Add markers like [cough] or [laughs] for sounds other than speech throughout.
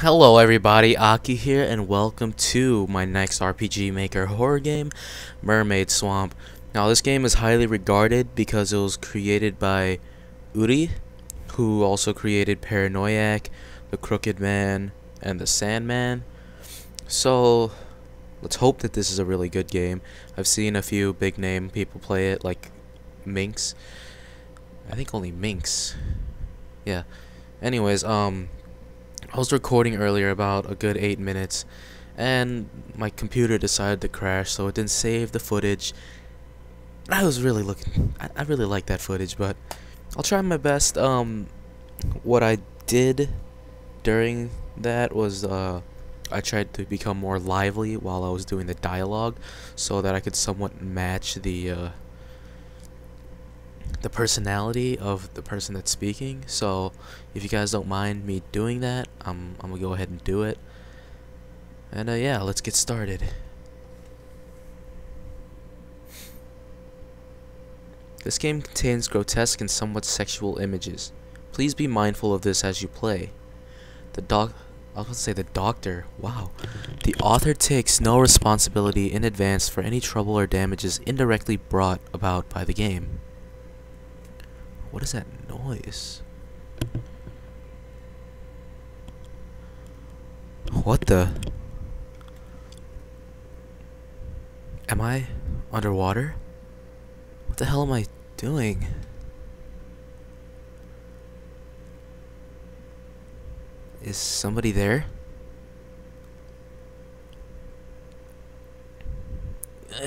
Hello everybody, Aki here, and welcome to my next RPG Maker horror game, Mermaid Swamp. Now this game is highly regarded because it was created by Uri, who also created Paranoiac, The Crooked Man, and The Sandman. So, let's hope that this is a really good game. I've seen a few big name people play it, like Minx. I think only Minx. Yeah. Anyways, um, I was recording earlier about a good 8 minutes and my computer decided to crash so it didn't save the footage. I was really looking I, I really like that footage but I'll try my best. Um what I did during that was uh I tried to become more lively while I was doing the dialogue so that I could somewhat match the uh the personality of the person that's speaking. So if you guys don't mind me doing that, I'm I'm gonna go ahead and do it. And uh, yeah, let's get started. This game contains grotesque and somewhat sexual images. Please be mindful of this as you play. The doc I was gonna say the doctor. Wow. The author takes no responsibility in advance for any trouble or damages indirectly brought about by the game. What is that noise? What the? Am I underwater? What the hell am I doing? Is somebody there? [sighs]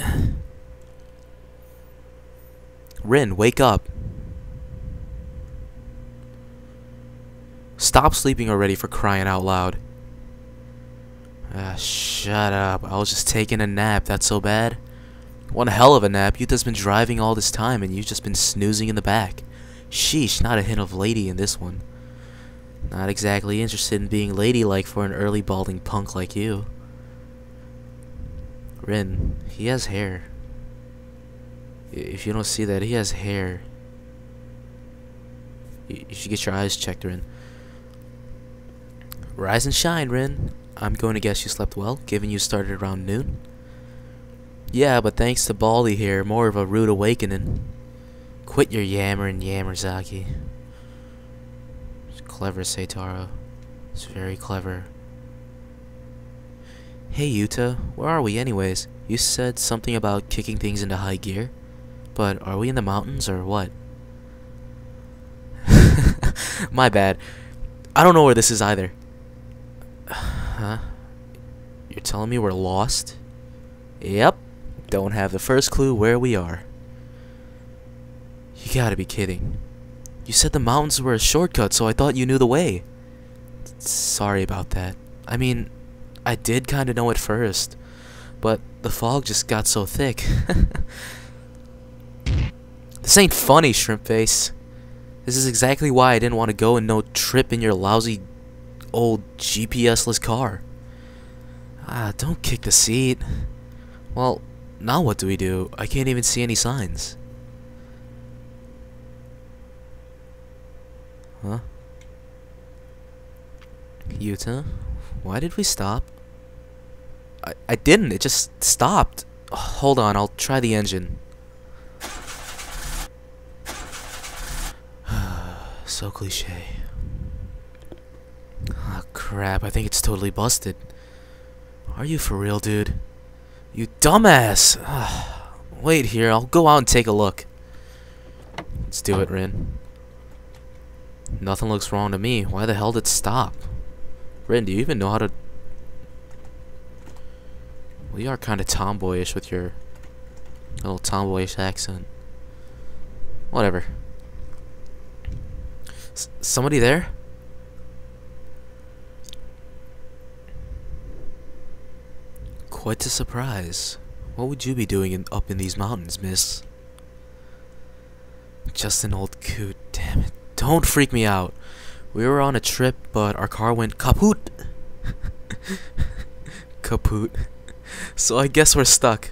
Rin, wake up. Stop sleeping already for crying out loud. Ah, shut up. I was just taking a nap. That's so bad? One hell of a nap. You've just been driving all this time and you've just been snoozing in the back. Sheesh, not a hint of lady in this one. Not exactly interested in being ladylike for an early balding punk like you. Rin, he has hair. If you don't see that, he has hair. You should get your eyes checked, Rin. Rise and shine, Rin. I'm going to guess you slept well, given you started around noon. Yeah, but thanks to Baldy here, more of a rude awakening. Quit your yammering, Yammerzaki. It's clever, Seitaro. It's very clever. Hey, Yuta, where are we anyways? You said something about kicking things into high gear? But are we in the mountains or what? [laughs] My bad. I don't know where this is either. Huh? You're telling me we're lost? Yep. Don't have the first clue where we are. You gotta be kidding. You said the mountains were a shortcut, so I thought you knew the way. Sorry about that. I mean, I did kinda know at first, but the fog just got so thick. [laughs] this ain't funny, Shrimp Face. This is exactly why I didn't want to go and no trip in your lousy old GPS-less car. Ah, don't kick the seat. Well, now what do we do? I can't even see any signs. Huh? Yuta? Why did we stop? I, I didn't, it just stopped. Oh, hold on, I'll try the engine. [sighs] so cliche. Crap. I think it's totally busted. Are you for real, dude? You dumbass! Wait here. I'll go out and take a look. Let's do it, Rin. Nothing looks wrong to me. Why the hell did it stop? Rin, do you even know how to... Well, you are kind of tomboyish with your little tomboyish accent. Whatever. S somebody there? Quite a surprise. What would you be doing in, up in these mountains, miss? Just an old coot, damn it. Don't freak me out. We were on a trip, but our car went kaput. [laughs] kaput. So I guess we're stuck.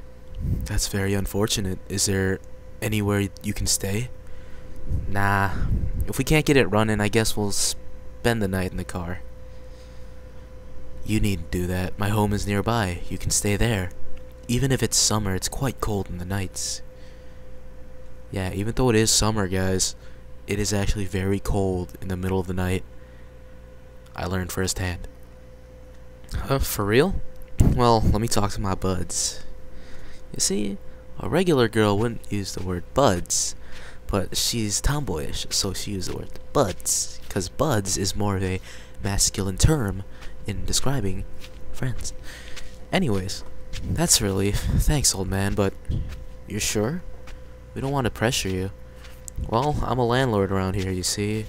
That's very unfortunate. Is there anywhere you can stay? Nah. If we can't get it running, I guess we'll spend the night in the car. You needn't do that. My home is nearby. You can stay there. Even if it's summer, it's quite cold in the nights. Yeah, even though it is summer, guys, it is actually very cold in the middle of the night. I learned firsthand. Huh, for real? Well, let me talk to my buds. You see, a regular girl wouldn't use the word buds, but she's tomboyish, so she used the word buds, because buds is more of a masculine term in describing friends. Anyways, that's relief. Thanks, old man, but you're sure? We don't want to pressure you. Well, I'm a landlord around here, you see.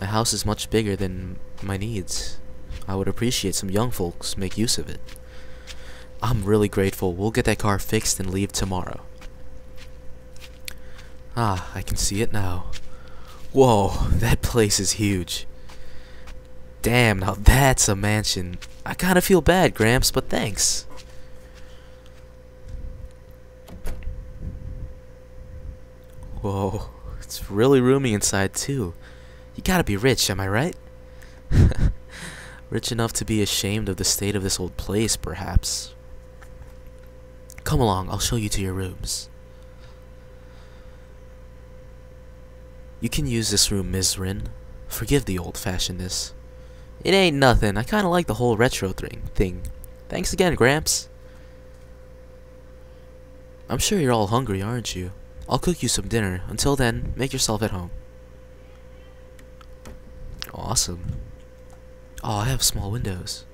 My house is much bigger than my needs. I would appreciate some young folks make use of it. I'm really grateful. We'll get that car fixed and leave tomorrow. Ah, I can see it now. Whoa, that place is huge. Damn, now that's a mansion. I kinda feel bad, Gramps, but thanks. Whoa, it's really roomy inside too. You gotta be rich, am I right? [laughs] rich enough to be ashamed of the state of this old place, perhaps. Come along, I'll show you to your rooms. You can use this room, Ms. Rin. Forgive the old-fashionedness. It ain't nothing. I kinda like the whole retro thing. thing. Thanks again, Gramps. I'm sure you're all hungry, aren't you? I'll cook you some dinner. Until then, make yourself at home. Awesome. Oh, I have small windows.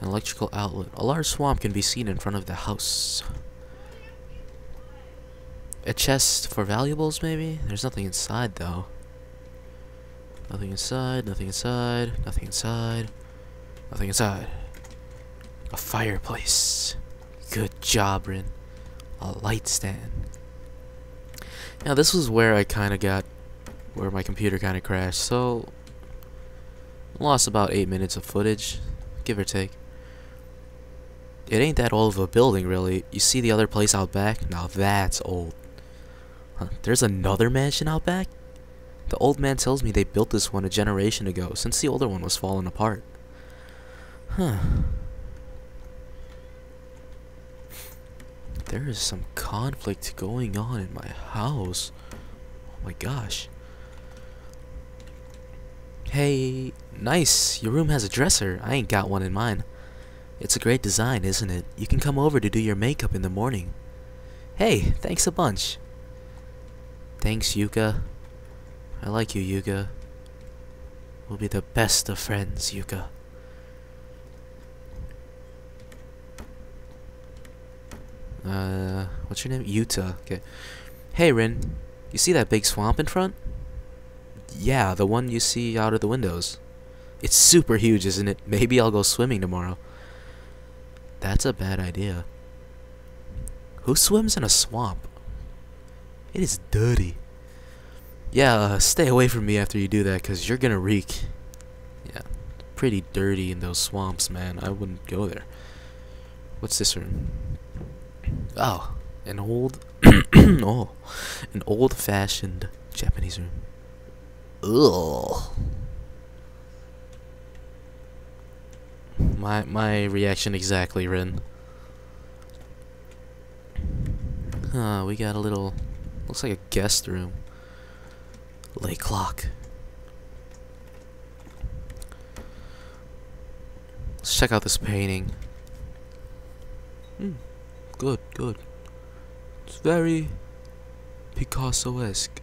An electrical outlet. A large swamp can be seen in front of the house. A chest for valuables, maybe? There's nothing inside, though. Nothing inside, nothing inside, nothing inside, nothing inside. A fireplace. Good job, Rin. A light stand. Now, this was where I kind of got... Where my computer kind of crashed, so... Lost about 8 minutes of footage, give or take. It ain't that old of a building, really. You see the other place out back? Now that's old. Huh, there's another mansion out back? The old man tells me they built this one a generation ago, since the older one was falling apart. Huh. There is some conflict going on in my house. Oh my gosh. Hey, nice. Your room has a dresser. I ain't got one in mine. It's a great design, isn't it? You can come over to do your makeup in the morning. Hey, thanks a bunch. Thanks, Yuka. I like you, Yuka. We'll be the best of friends, Yuka. Uh, what's your name? Yuta. Okay. Hey, Rin. You see that big swamp in front? Yeah, the one you see out of the windows. It's super huge, isn't it? Maybe I'll go swimming tomorrow. That's a bad idea. Who swims in a swamp? It is dirty. Yeah, uh, stay away from me after you do that, because you're gonna reek. Yeah, pretty dirty in those swamps, man. I wouldn't go there. What's this room? Oh, an old... [coughs] oh, an old-fashioned Japanese room. Ugh. My my reaction exactly, Rin. Huh, we got a little looks like a guest room. Lake clock. Let's check out this painting. Hmm. Good, good. It's very Picasso-esque.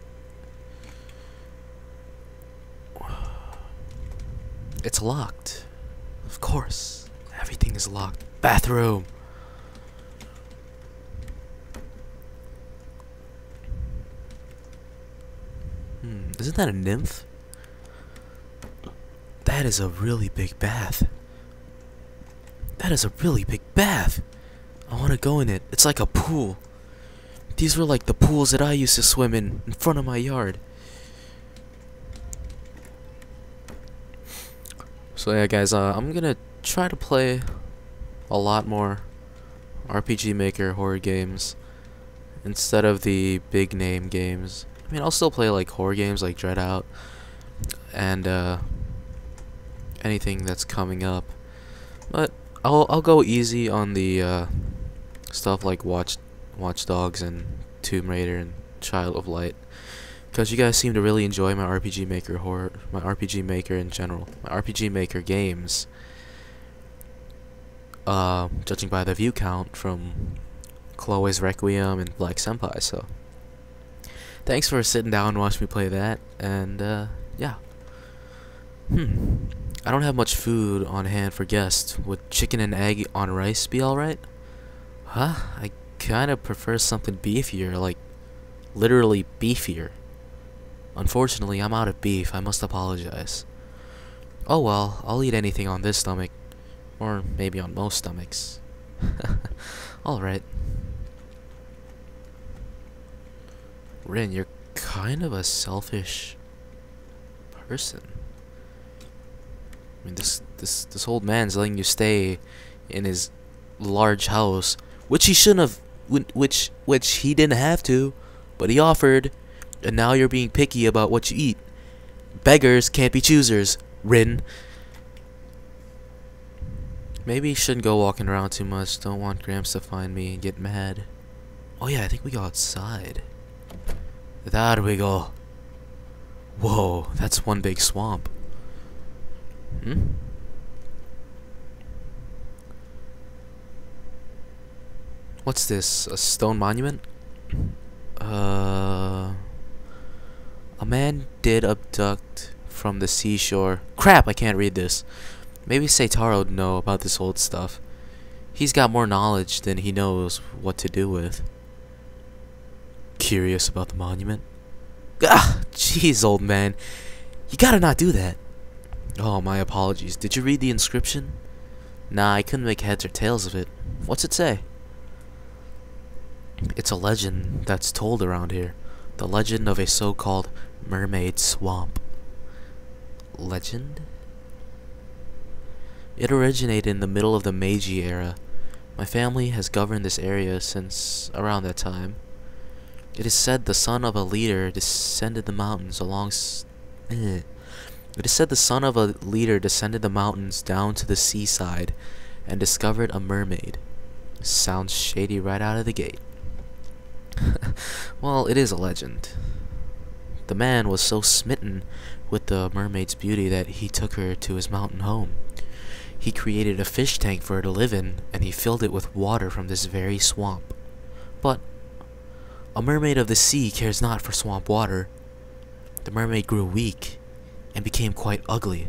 It's locked. Of course. Everything is locked. Bathroom. Hmm, isn't that a nymph? That is a really big bath. That is a really big bath. I want to go in it. It's like a pool. These were like the pools that I used to swim in in front of my yard. So yeah, guys, uh, I'm gonna try to play a lot more RPG Maker horror games instead of the big name games. I mean, I'll still play like horror games like DreadOut and uh, anything that's coming up. But I'll I'll go easy on the uh, stuff like Watch Watch Dogs and Tomb Raider and Child of Light. Because you guys seem to really enjoy my RPG Maker horror, my RPG Maker in general, my RPG Maker games. Uh, judging by the view count from Chloe's Requiem and Black Senpai, so. Thanks for sitting down and watching me play that, and, uh, yeah. Hmm. I don't have much food on hand for guests. Would chicken and egg on rice be alright? Huh? I kinda prefer something beefier, like, literally beefier. Unfortunately, I'm out of beef. I must apologize. Oh well, I'll eat anything on this stomach. Or maybe on most stomachs. [laughs] Alright. Rin, you're kind of a selfish person. I mean, this this this old man's letting you stay in his large house, which he shouldn't have, which which he didn't have to, but he offered, and now you're being picky about what you eat. Beggars can't be choosers, Rin. Maybe shouldn't go walking around too much. Don't want Gramps to find me and get mad. Oh yeah, I think we go outside. There we go. Whoa, that's one big swamp. Hmm? What's this? A stone monument? Uh... A man did abduct from the seashore. Crap, I can't read this. Maybe Seitaro would know about this old stuff. He's got more knowledge than he knows what to do with. Curious about the monument? Ah, jeez, old man. You gotta not do that. Oh, my apologies. Did you read the inscription? Nah, I couldn't make heads or tails of it. What's it say? It's a legend that's told around here. The legend of a so-called mermaid swamp. Legend? It originated in the middle of the Meiji era. My family has governed this area since around that time. It is said the son of a leader descended the mountains along... Eh. It is said the son of a leader descended the mountains down to the seaside and discovered a mermaid. Sounds shady right out of the gate. [laughs] well, it is a legend. The man was so smitten with the mermaid's beauty that he took her to his mountain home. He created a fish tank for her to live in, and he filled it with water from this very swamp. But a mermaid of the sea cares not for swamp water. The mermaid grew weak and became quite ugly.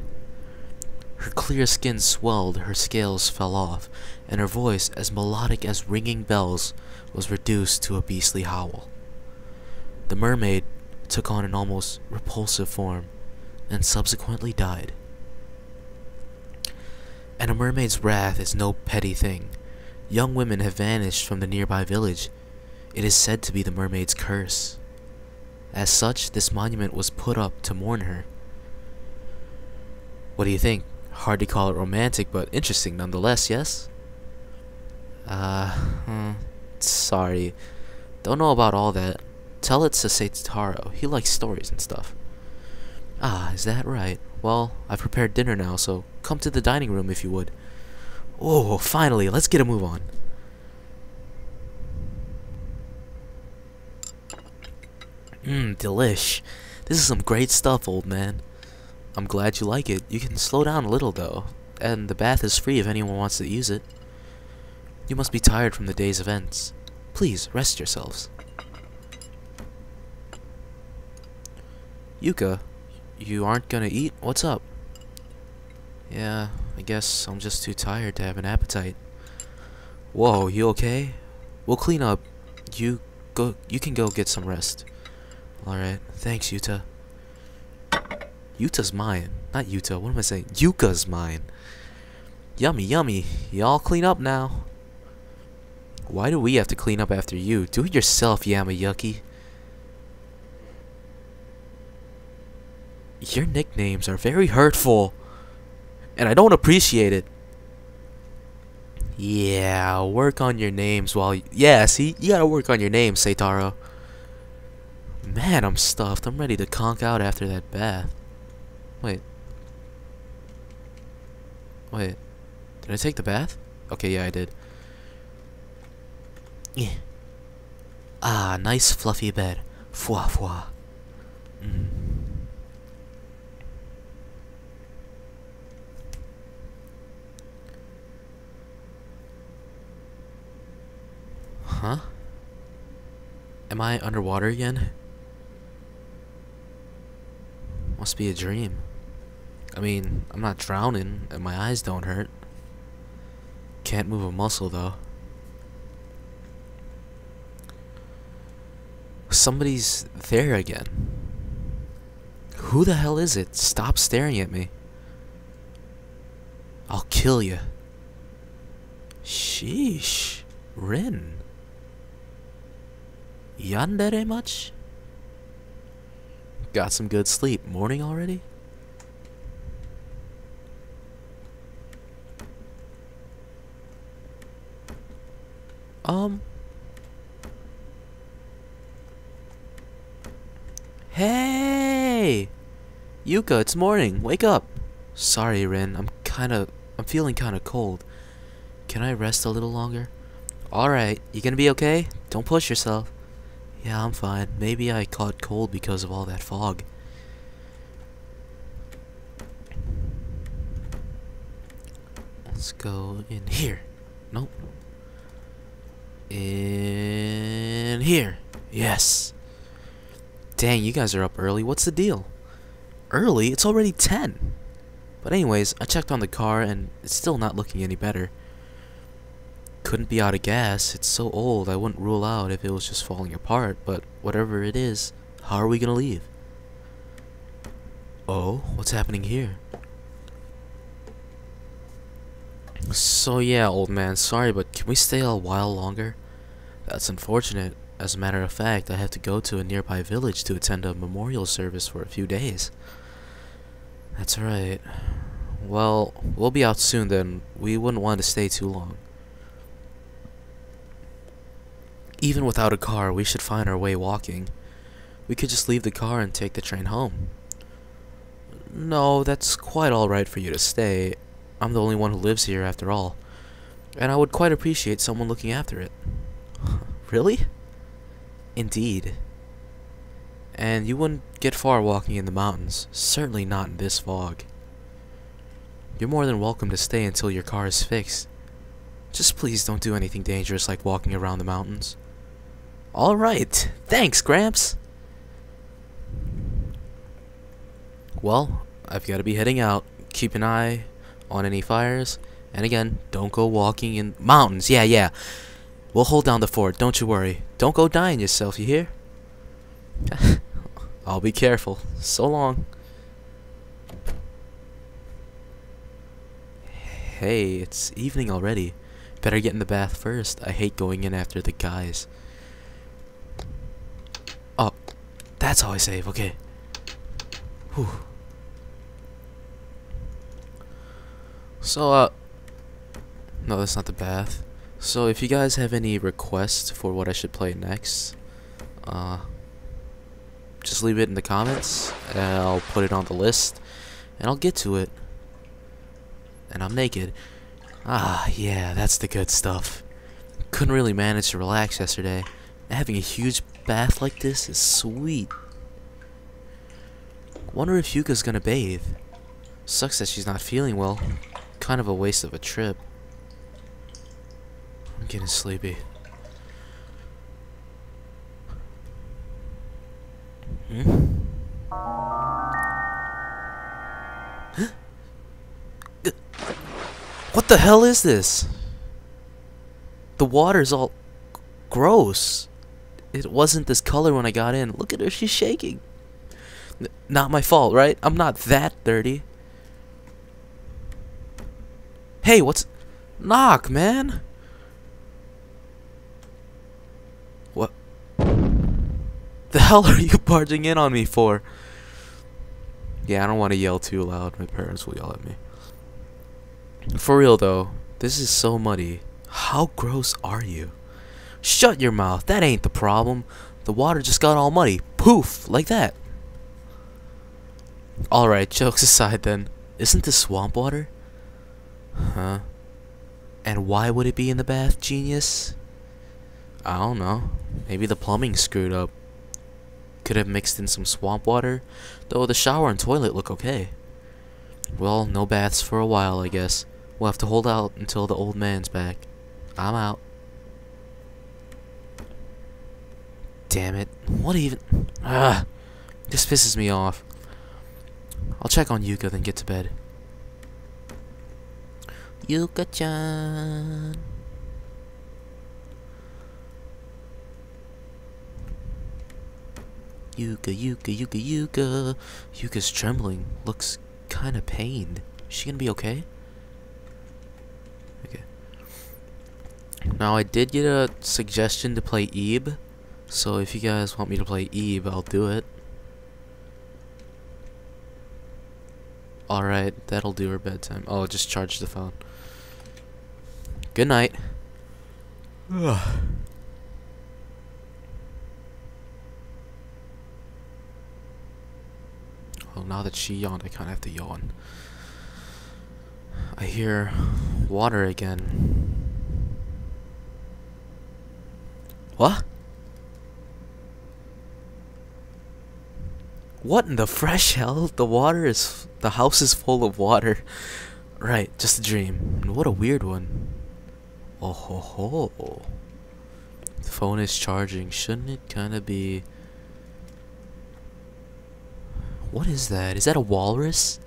Her clear skin swelled, her scales fell off, and her voice, as melodic as ringing bells, was reduced to a beastly howl. The mermaid took on an almost repulsive form, and subsequently died. And a mermaid's wrath is no petty thing. Young women have vanished from the nearby village. It is said to be the mermaid's curse. As such, this monument was put up to mourn her. What do you think? Hard to call it romantic, but interesting nonetheless, yes? Uh, hmm, sorry. Don't know about all that. Tell it to Seitaro. He likes stories and stuff. Ah, is that right? Well, I've prepared dinner now, so come to the dining room if you would. Oh, finally, let's get a move on. Mmm, delish. This is some great stuff, old man. I'm glad you like it. You can slow down a little, though. And the bath is free if anyone wants to use it. You must be tired from the day's events. Please, rest yourselves. Yuka, you aren't gonna eat? What's up? Yeah, I guess I'm just too tired to have an appetite. Whoa, you okay? We'll clean up. You go you can go get some rest. Alright, thanks Yuta. Yuta's mine. Not Yuta, what am I saying? Yuka's mine. Yummy, yummy. Y'all clean up now. Why do we have to clean up after you? Do it yourself, Yama Yamayuki. Your nicknames are very hurtful. And I don't appreciate it. Yeah, work on your names while... Yeah, see? You gotta work on your names, Seitaro. Man, I'm stuffed. I'm ready to conk out after that bath. Wait. Wait. Did I take the bath? Okay, yeah, I did. Yeah. Ah, nice fluffy bed. Fwa fwa. Mm. Huh? Am I underwater again? Must be a dream. I mean, I'm not drowning and my eyes don't hurt. Can't move a muscle though. Somebody's there again. Who the hell is it? Stop staring at me. I'll kill you. Sheesh. Rin. Yandere much? Got some good sleep. Morning already? Um. Hey! Yuka, it's morning. Wake up. Sorry, Rin. I'm kinda. I'm feeling kinda cold. Can I rest a little longer? Alright, you gonna be okay? Don't push yourself. Yeah, I'm fine. Maybe I caught cold because of all that fog. Let's go in here. Nope. In here. Yes. Dang, you guys are up early. What's the deal? Early? It's already 10. But anyways, I checked on the car and it's still not looking any better. Couldn't be out of gas. It's so old, I wouldn't rule out if it was just falling apart, but whatever it is, how are we gonna leave? Oh, what's happening here? So yeah, old man, sorry, but can we stay a while longer? That's unfortunate. As a matter of fact, I have to go to a nearby village to attend a memorial service for a few days. That's right. Well, we'll be out soon then. We wouldn't want to stay too long. Even without a car, we should find our way walking. We could just leave the car and take the train home. No, that's quite alright for you to stay. I'm the only one who lives here after all. And I would quite appreciate someone looking after it. [laughs] really? Indeed. And you wouldn't get far walking in the mountains. Certainly not in this fog. You're more than welcome to stay until your car is fixed. Just please don't do anything dangerous like walking around the mountains. Alright. Thanks, Gramps. Well, I've got to be heading out. Keep an eye on any fires. And again, don't go walking in mountains. Yeah, yeah. We'll hold down the fort, don't you worry. Don't go dying yourself, you hear? [laughs] I'll be careful. So long. Hey, it's evening already. Better get in the bath first. I hate going in after the guys. Oh, that's how I save. Okay. Whew. So, uh... No, that's not the bath. So, if you guys have any requests for what I should play next, uh... Just leave it in the comments, and I'll put it on the list, and I'll get to it. And I'm naked. Ah, yeah, that's the good stuff. Couldn't really manage to relax yesterday. Having a huge bath like this is sweet. Wonder if Yuka's gonna bathe. Sucks that she's not feeling well. Kind of a waste of a trip. I'm getting sleepy. Hmm? [gasps] What the hell is this? The water's all gross. It wasn't this color when I got in. Look at her, she's shaking. N not my fault, right? I'm not that dirty. Hey, what's... Knock, man! What? The hell are you barging in on me for? Yeah, I don't want to yell too loud. My parents will yell at me. For real though, this is so muddy. How gross are you? Shut your mouth, that ain't the problem. The water just got all muddy. Poof, like that. Alright, jokes [laughs] aside then. Isn't this swamp water? Huh? And why would it be in the bath, genius? I don't know. Maybe the plumbing screwed up. Could have mixed in some swamp water, though the shower and toilet look okay. Well, no baths for a while, I guess. We'll have to hold out until the old man's back. I'm out. Damn it. What even? Ah, this pisses me off. I'll check on Yuka, then get to bed. Yuka-chan. Yuka, Yuka, Yuka, Yuka. Yuka's trembling. Looks kind of pained. Is she gonna be okay? Okay. Now, I did get a suggestion to play Ib. So if you guys want me to play Ib, I'll do it. Alright, that'll do her bedtime. Oh, just charge the phone. Good night. [sighs] well, now that she yawned, I kind of have to yawn. I hear water again. What? What in the fresh hell? The water is. The house is full of water. Right, just a dream. What a weird one. Oh ho ho. The phone is charging. Shouldn't it kind of be. What is that? Is that a walrus?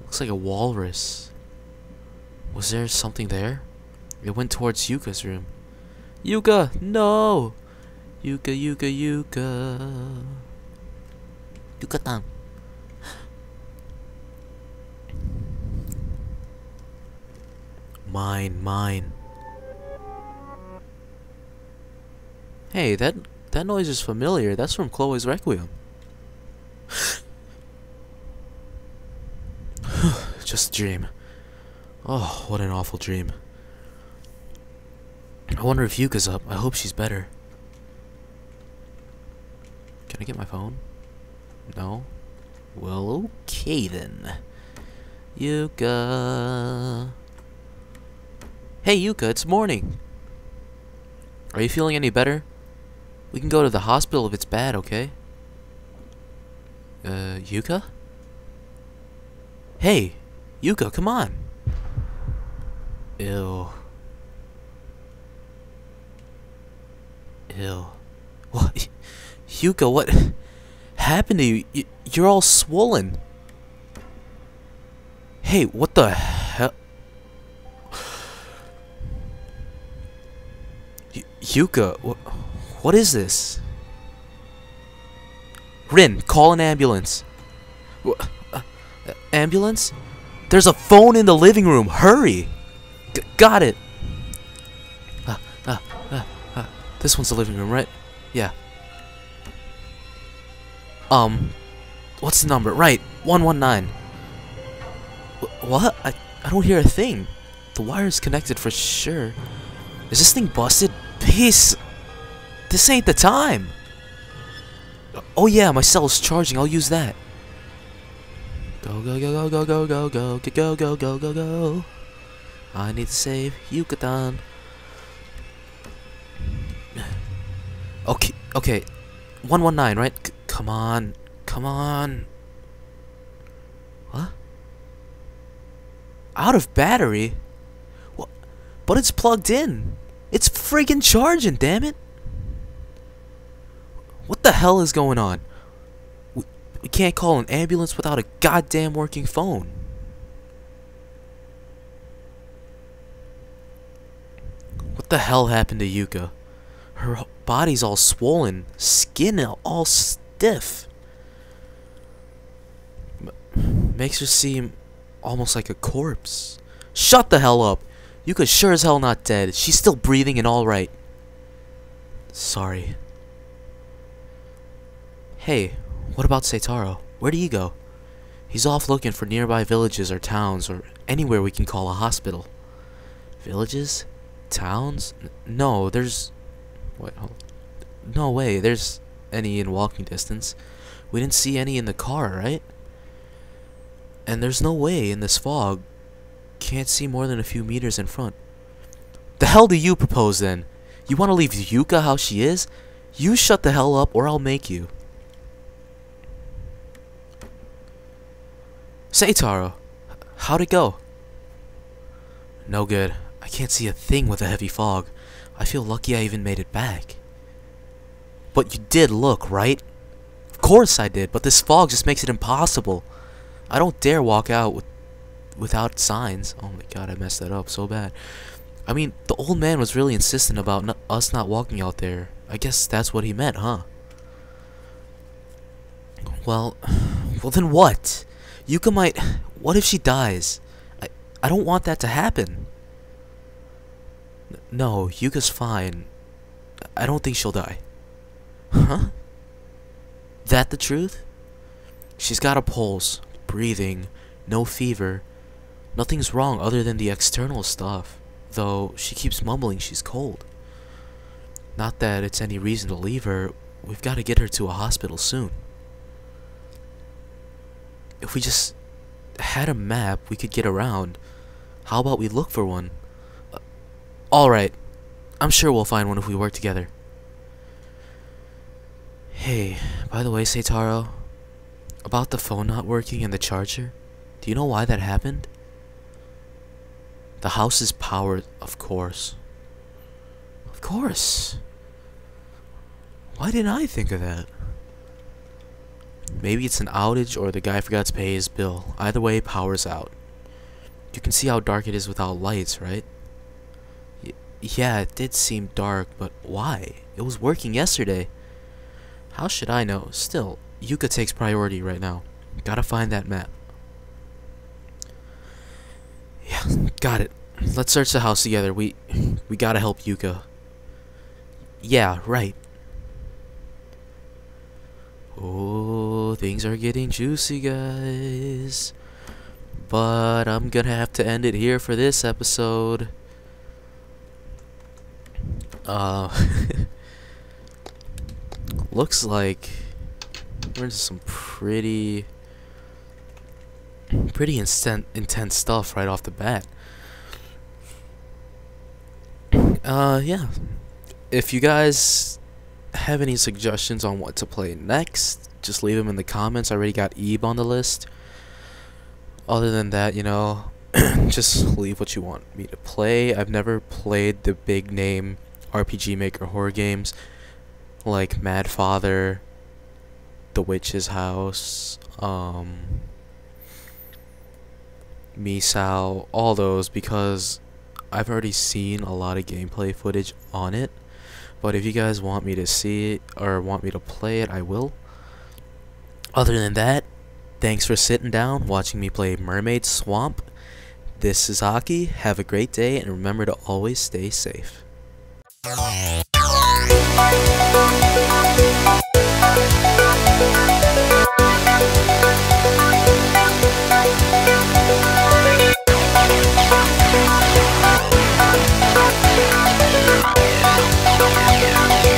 Looks like a walrus. Was there something there? It went towards Yuka's room. Yuka, no! Yuka, Yuka, Yuka. Yuka-tan. Mine, mine. Hey, that that noise is familiar. That's from Chloe's Requiem. [sighs] Just a dream. Oh, what an awful dream. I wonder if Yuka's up. I hope she's better. Can I get my phone? No? Well, okay then. Yuka. Hey, Yuka, it's morning. Are you feeling any better? We can go to the hospital if it's bad, okay? Uh, Yuka? Hey, Yuka, come on. Ew. Ew. What? Yuka, what [laughs] happened to you? You're all swollen. Hey, what the hell? Yuka, what, is this? Rin, call an ambulance. What, uh, ambulance? There's a phone in the living room. Hurry! G got it. Uh, uh, uh, uh, this one's the living room, right? Yeah. Um, what's the number? Right, 119. Wh what? I, I don't hear a thing. The wire's connected for sure. Is this thing busted? Peace! This ain't the time! Oh yeah, my cell's charging, I'll use that. Go, go, go, go, go, go, go, go, go, go, go, go, go. I need to save Yuka-tan. Okay, okay. 119, right? Come on. Come on. What? Out of battery? What? But it's plugged in. It's friggin' charging, damn it. What the hell is going on? We, we can't call an ambulance without a goddamn working phone. What the hell happened to Yuka? Her body's all swollen, skin all stiff. Makes her seem almost like a corpse. Shut the hell up! Yuka's sure as hell not dead. She's still breathing and alright. Sorry. Hey, what about Seitaro? Where'd he go? He's off looking for nearby villages or towns or anywhere we can call a hospital. Villages? Towns? N no, there's... Wait, hold No way, there's any in walking distance. We didn't see any in the car, right? And there's no way in this fog. Can't see more than a few meters in front. The hell do you propose then? You want to leave Yuka how she is? You shut the hell up or I'll make you. Seitaro, how'd it go? No good. I can't see a thing with a heavy fog. I feel lucky I even made it back. But you did look, right? Of course I did, but this fog just makes it impossible. I don't dare walk out with, without signs. Oh my god, I messed that up so bad. I mean, the old man was really insistent about us not walking out there. I guess that's what he meant, huh? Well, [sighs] well then what? Yuka might... What if she dies? I, I don't want that to happen. No, Yuka's fine. I don't think she'll die. Huh? That the truth? She's got a pulse, breathing, no fever. Nothing's wrong other than the external stuff, though she keeps mumbling she's cold. Not that it's any reason to leave her, we've got to get her to a hospital soon. If we just had a map, we could get around. How about we look for one? Uh, Alright, I'm sure we'll find one if we work together. Hey, by the way, Seitaro, about the phone not working and the charger, do you know why that happened? The house is powered, of course. Of course. Why didn't I think of that? Maybe it's an outage or the guy forgot to pay his bill. Either way, power's out. You can see how dark it is without lights, right? Y yeah, it did seem dark, but why? It was working yesterday. How should I know? Still, Yuka takes priority right now. Gotta find that map. Yeah, got it. Let's search the house together. We we gotta help Yuka. Yeah, right. Oh, things are getting juicy, guys. But I'm gonna have to end it here for this episode. Uh, [laughs] looks like we're into some pretty, pretty instant, intense stuff right off the bat. Uh, yeah. If you guys have any suggestions on what to play next, just leave them in the comments. I already got Ib on the list. Other than that, you know, [clears throat] just leave what you want me to play. I've never played the big name RPG Maker horror games like Mad Father, The Witch's House, um, Misao, all those because I've already seen a lot of gameplay footage on it. But if you guys want me to see it or want me to play it, I will. Other than that, thanks for sitting down, watching me play Mermaid Swamp. This is Aki. Have a great day, and remember to always stay safe. Yeah.